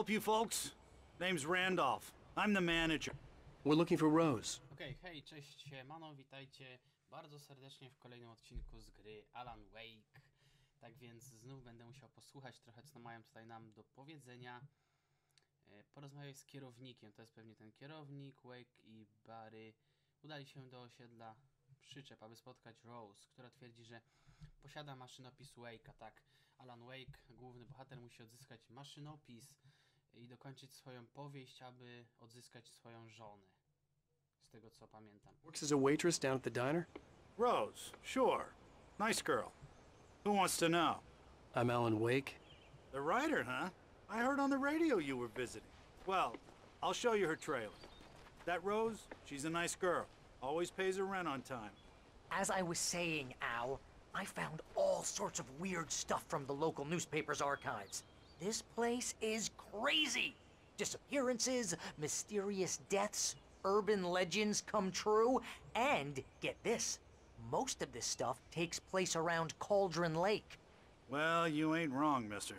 help you folks? Name's Randolph. I'm the manager. We're looking for Rose. Okej, hej, cześć, siemano, witajcie bardzo serdecznie w kolejnym odcinku z gry Alan Wake. Tak więc znów będę musiał posłuchać trochę, co mają tutaj nam do powiedzenia. E, Porozmawiać z kierownikiem, to jest pewnie ten kierownik, Wake i Barry udali się do osiedla przyczep, aby spotkać Rose, która twierdzi, że posiada maszynopis Wake'a, tak. Alan Wake, główny bohater, musi odzyskać maszynopis i dokończyć swoją powieść, aby odzyskać swoją żonę. Z tego co pamiętam. Works as a waitress down at the diner. Rose, sure. Nice girl. Who wants to know? I'm Alan Wake. The writer, huh? I heard on the radio you were visiting. Well, I'll show you her trailer. That Rose, she's a nice girl. Always pays her rent on time. As I was saying, Al, I found all sorts of weird stuff from the local newspaper's archives. This place is crazy. Disappearances, mysterious deaths, urban legends come true, and get this, most of this stuff takes place around Cauldron Lake. Well, you ain't wrong, mister.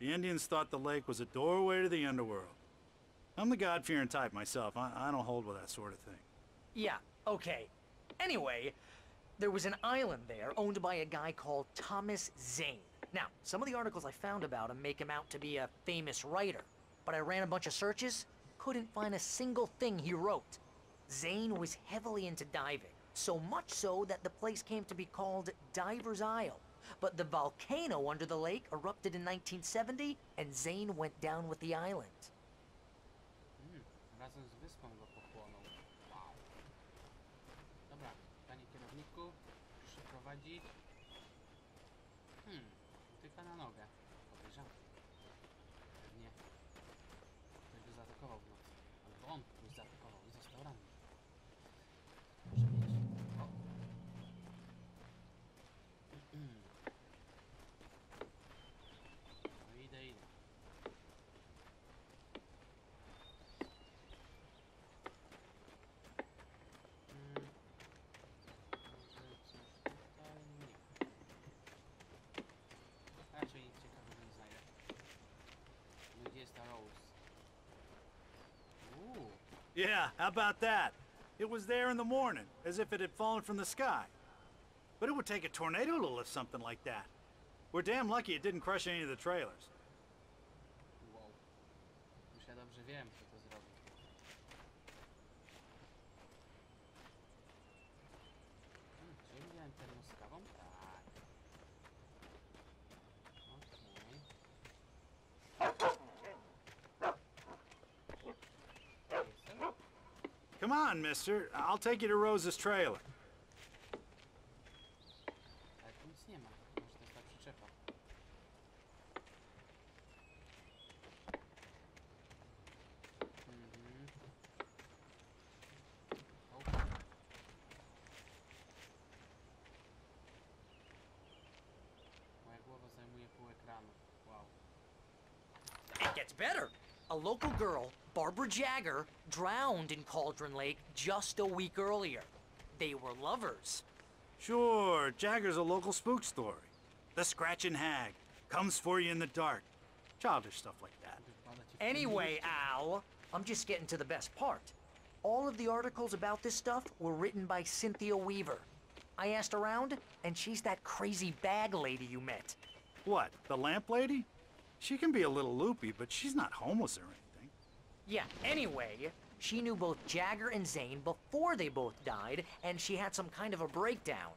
The Indians thought the lake was a doorway to the underworld. I'm the God-fearing type myself. I, I don't hold with that sort of thing. Yeah, okay. Anyway, there was an island there owned by a guy called Thomas Zane. Now, some of the articles I found about him make him out to be a famous writer, but I ran a bunch of searches, couldn't find a single thing he wrote. Zane was heavily into diving, so much so that the place came to be called Diver's Isle. But the volcano under the lake erupted in 1970, and Zane went down with the island. Razem z wyspą go pochłonął. Wow. Dobra, kierowniku. Hmm, tyka na nogę. Podejrzewam. Nie. Ktoś go zaatakował w nocy. Albo on kogoś zaatakował Yeah, how about that? It was there in the morning, as if it had fallen from the sky. But it would take a tornado to lift something like that. We're damn lucky it didn't crush any of the trailers. wow. Już ja dobrze wiem, kto to zrobił. Hmm, czy widziałem termos z kawą? Tak. Okej. Jestem? Come on, mister. I'll take you to Rose's trailer. It gets better. A local girl, Barbara Jagger, drowned in Cauldron Lake just a week earlier. They were lovers. Sure, Jagger's a local spook story. The Scratching Hag comes for you in the dark. Childish stuff like that. Wypada ci w tym Anyway. Al, I'm just getting to the best part. All of the articles about this stuff were written by Cynthia Weaver. I asked around, and she's that crazy bag lady you met. What, the lamp lady? She can be a little loopy, but she's not homeless or anything. Yeah, anyway, she knew both Jagger and Zane before they both died, and she had some kind of a breakdown.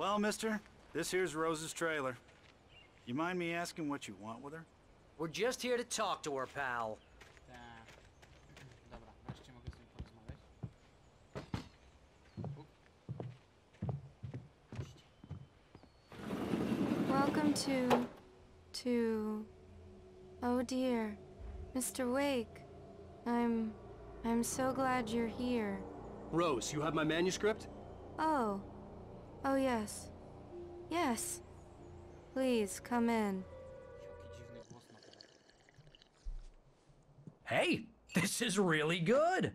Well, mister, this here's Rose's trailer. You mind me asking what you want with her? We're just here to talk to her, pal. Tak. Dobra, wreszcie mogę z nim porozmawiać. Up. Puśćcie. Welcome to. to. Oh dear. Mr. Wake. I'm I'm so glad you're here. Rose, you have my manuscript? Oh. Oh, yes. Yes. Please, come in. Jaki dziwny głos ma teraz. Hey, this is really good.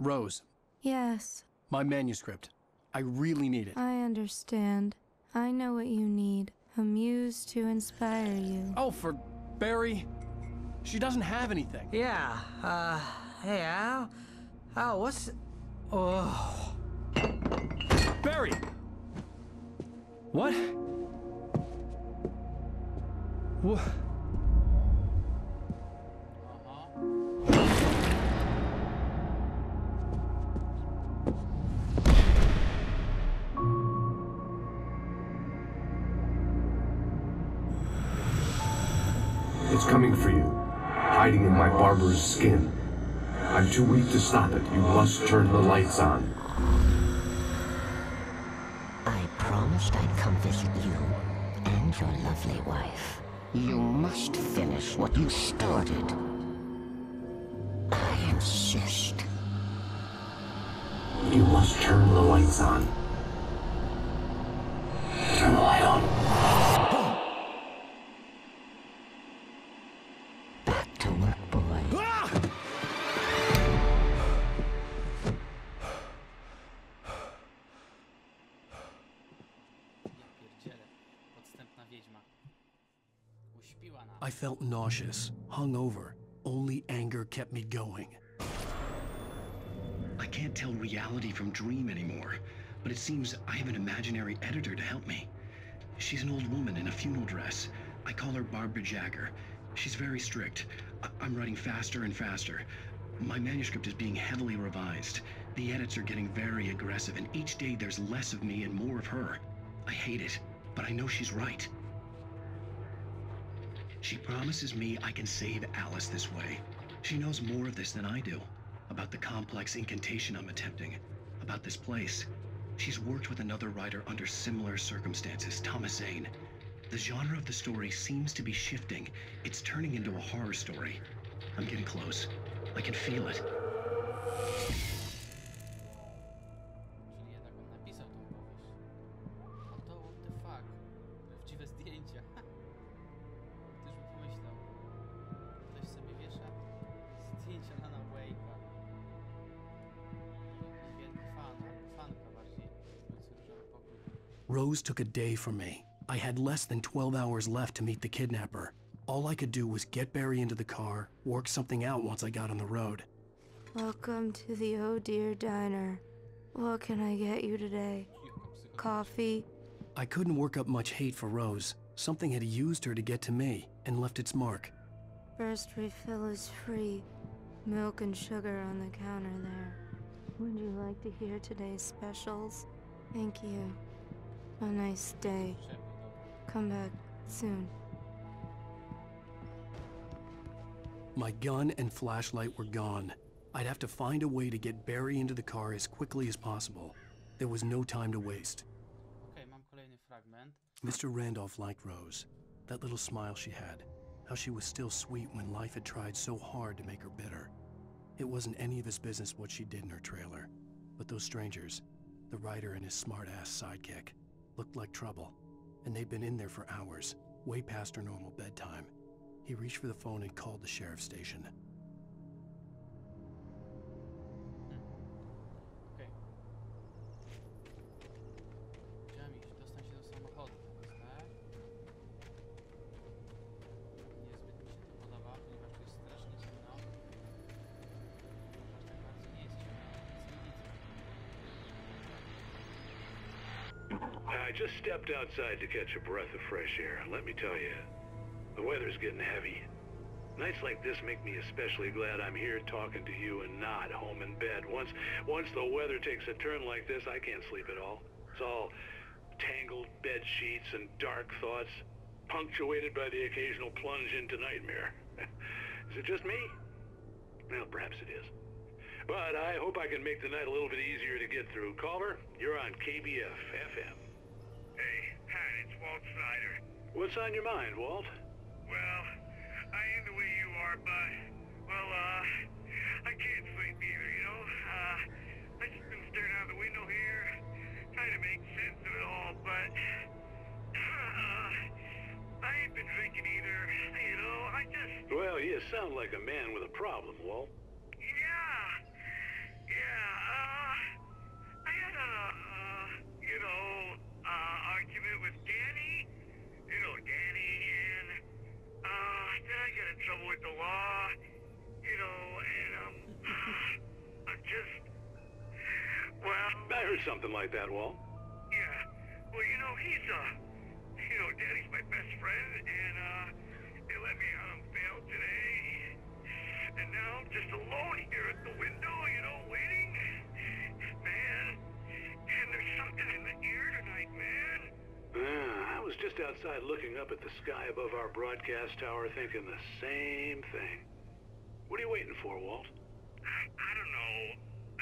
Rose, Yes, my manuscript. I really need it. I understand. I know what you need. A muse to inspire you. Oh, for Barry? She doesn't have anything. Yeah, uh, hey, Al? Al, what's. Oh. What? Wha- Aha. It's coming for you, hiding in my barber's skin. I'm too weak to stop it. You must turn the lights on. Promised I'd come visit you and your lovely wife. You must finish what you started. I insist. You must turn the lights on. Felt nauseous, hungover. Only anger kept me going. I can't tell reality from dream anymore, but it seems I have an imaginary editor to help me. She's an old woman in a funeral dress. I call her Barbara Jagger. She's very strict. I- I'm writing faster and faster. My manuscript is being heavily revised. The edits are getting very aggressive, and each day there's less of me and more of her. I hate it, but I know she's right. She promises me I can save Alice this way. She knows more of this than I do. About the complex incantation I'm attempting. About this place. She's worked with another writer under similar circumstances, Thomas Zane. The genre of the story seems to be shifting. It's turning into a horror story. I'm getting close. I can feel it. Rose took a day from me. I had less than 12 hours left to meet the kidnapper. All I could do was get Barry into the car, work something out once I got on the road. Welcome to the Oh Deer Diner. What can I get you today? Coffee? I couldn't work up much hate for Rose. Something had used her to get to me and left its mark. First refill is free. Milk and sugar on the counter there. Would you like to hear today's specials? Thank you. A nice day. Come back soon. My gun and flashlight were gone. I'd have to find a way to get Barry into the car as quickly as possible. There was no time to waste. Okej, mam kolejny fragment. Mr. Randolph liked Rose. That little smile she had. How she was still sweet when life had tried so hard to make her bitter. It wasn't any of his business what she did in her trailer. But those strangers, the writer and his smart-ass sidekick, looked like trouble. And they'd been in there for hours, way past her normal bedtime. He reached for the phone and called the sheriff's station. Stepped outside to catch a breath of fresh air. Let me tell you, the weather's getting heavy. Nights like this make me especially glad I'm here talking to you and not home in bed. Once, once the weather takes a turn like this, I can't sleep at all. It's all tangled bed sheets and dark thoughts, punctuated by the occasional plunge into nightmare. is it just me? Well, perhaps it is. But I hope I can make the night a little bit easier to get through. Caller, you're on KBF FM. Hey, Pat, it's Walt Snyder. What's on your mind, Walt? Well, I ain't the way you are, but, well, uh, I can't sleep either, you know? Uh, I just been staring out the window here, trying to make sense of it all, but... Uh, I ain't been drinking either, you know? I just... Well, you sound like a man with a problem, Walt. Heard something like that, Walt. Yeah. Well, you know, he's, uh, you know, Daddy's my best friend, and, uh, they let me out on bail today. And now I'm just alone here at the window, you know, waiting. Man, and there's something in the air tonight, man. Ah, I was just outside looking up at the sky above our broadcast tower thinking the same thing. What are you waiting for, Walt? I, I don't know.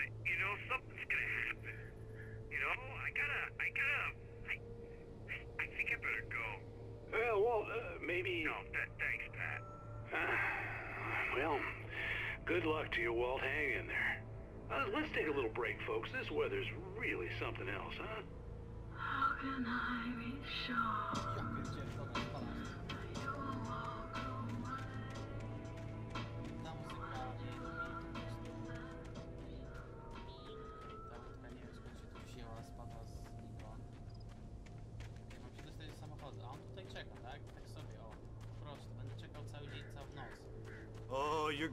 I, you know, something's gonna happen. You know, I gotta, I gotta, I, I think I better go. Well, Walt, uh, maybe... No, th- thanks, Pat. well, good luck to you, Walt. Hang in there. Uh, let's take a little break, folks. This weather's really something else, huh? How can I be sure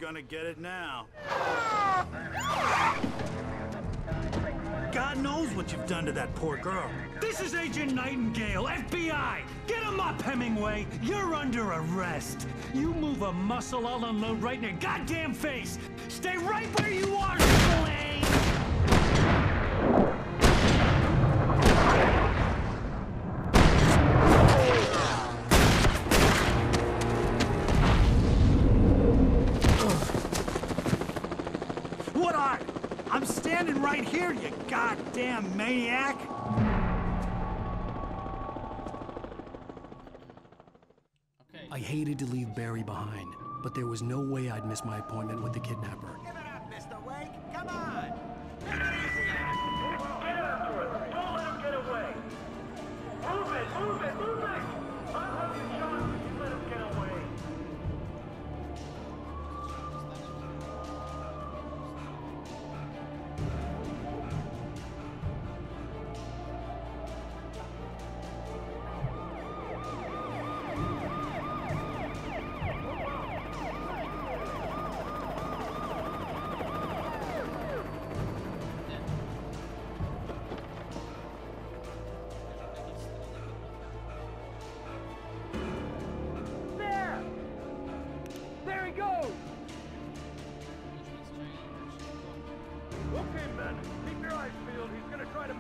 gonna get it now. God knows what you've done to that poor girl. This is Agent Nightingale, FBI! Get him up, Hemingway! You're under arrest! You move a muscle, I'll unload right in your goddamn face! Stay right where you are, maniac! I hated to leave Barry behind, but there was no way I'd miss my appointment with the kidnapper.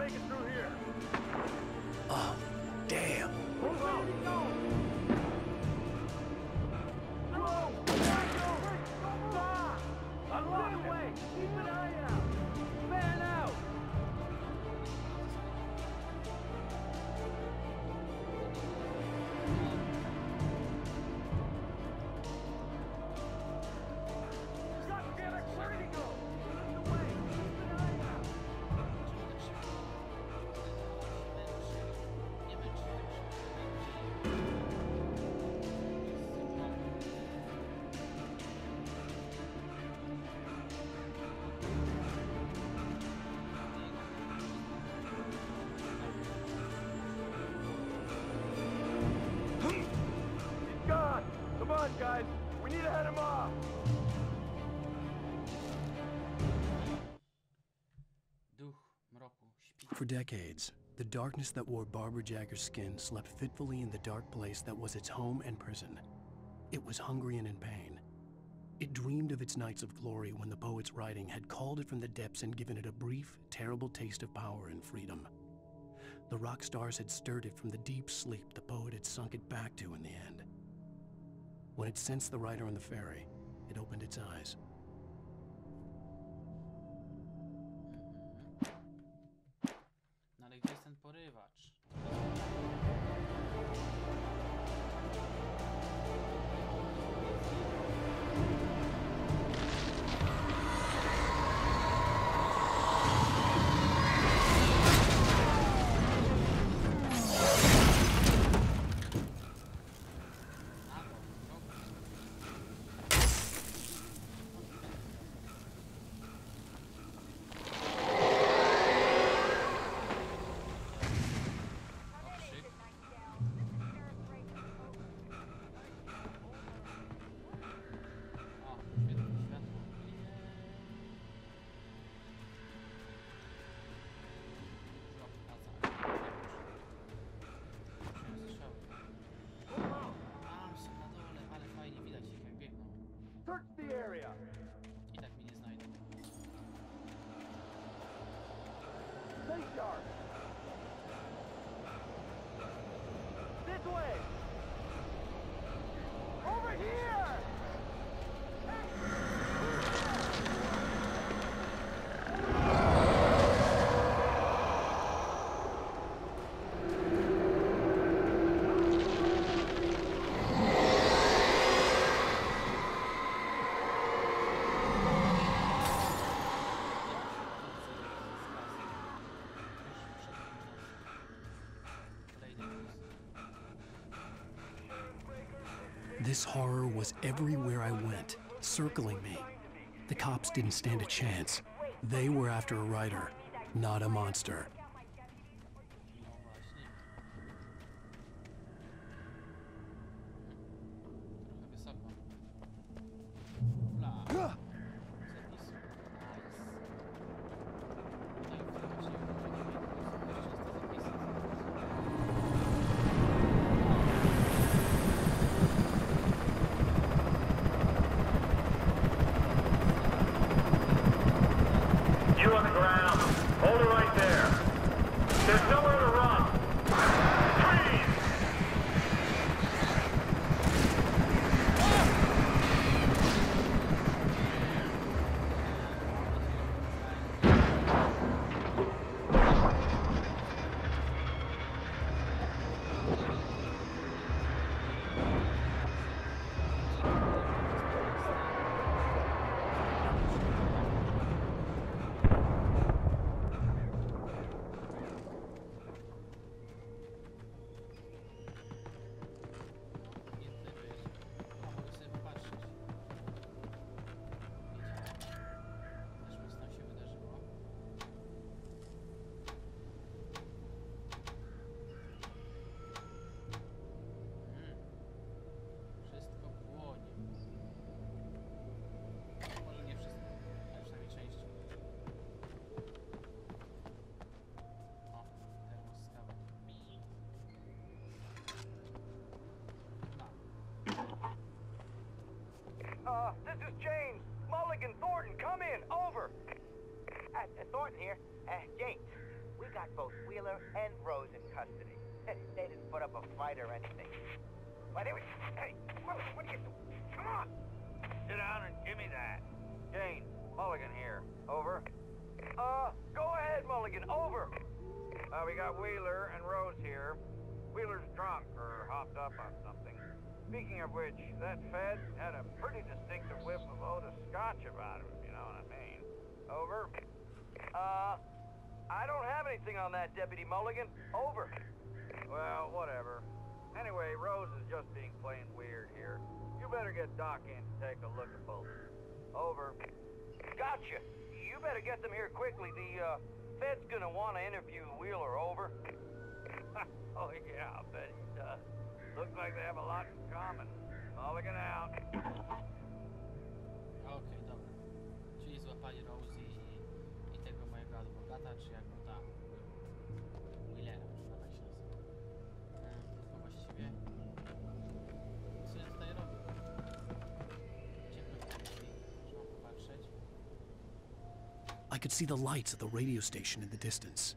Make it through here. Decades, the darkness that wore Barbara Jagger's skin slept fitfully in the dark place that was its home and prison. It was hungry and in pain. It dreamed of its nights of glory when the poet's writing had called it from the depths and given it a brief, terrible taste of power and freedom. The rock stars had stirred it from the deep sleep the poet had sunk it back to in the end. When it sensed the writer on the ferry, it opened its eyes. Search the area. I tak mnie nie znajdą. Stay sharp. This horror was everywhere I went, circling me. The cops didn't stand a chance. They were after a writer, not a monster. On the ground. Hold it right there. There's nowhere Uh, this is James. Mulligan Thornton, come in. Over. Uh, uh, Thornton here. Uh, James, we got both Wheeler and Rose in custody. they didn't put up a fight or anything. But it was... Hey, what, what are you doing? Come on! Sit down and give me that. Jane, Mulligan here. Over. Uh, go ahead, Mulligan. Over. Uh, we got Wheeler and Rose here. Wheeler's drunk or hopped up on something. Speaking of which, that Fed had a pretty distinctive whiff of Otis Scotch about him, you know what I mean. Over. Uh, I don't have anything on that, Deputy Mulligan. Over. Well, whatever. Anyway, Rose is just being plain weird here. You better get Doc in to take a look at both. Over. Gotcha. You better get them here quickly. The, uh, Fed's gonna want to interview Wheeler. Over. oh, yeah, I'll bet he does. Looks like they have a lot in common. Mulligan out. Okej, dobra. Czyli złapali Rose i, i tego mojego adwokata, czy jak go tam. Willera, już chyba tak się nazywa. Em, Tylko właściwie. Co ja tutaj robię? Ciepłość tam drzwi. Można popatrzeć. I could see the lights of the radio station in the distance.